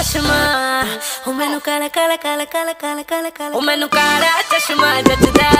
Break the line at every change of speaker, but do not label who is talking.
ਚਸ਼ਮਾ। ਉਹ ਮੈਨੂੰ ਕਾਲਾ ਕਾਲਾ ਕਾਲਾ ਕਾਲਾ ਕਾਲਾ ਕਾਲਾ
ਉਹ ਮੈਨੂੰ ਕਾਲਾ ਚਸ਼ਮਾ ਜੱਜਦਾ।